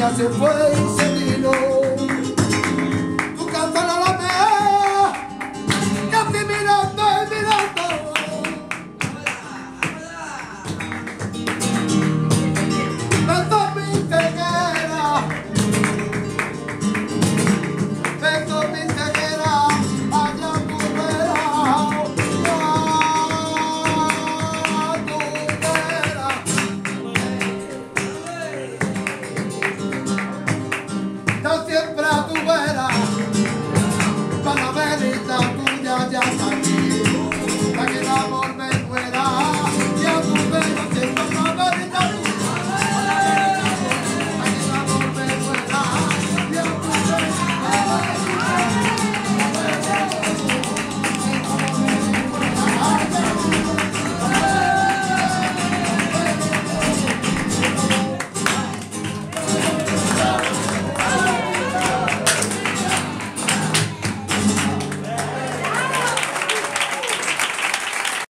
niña se fue y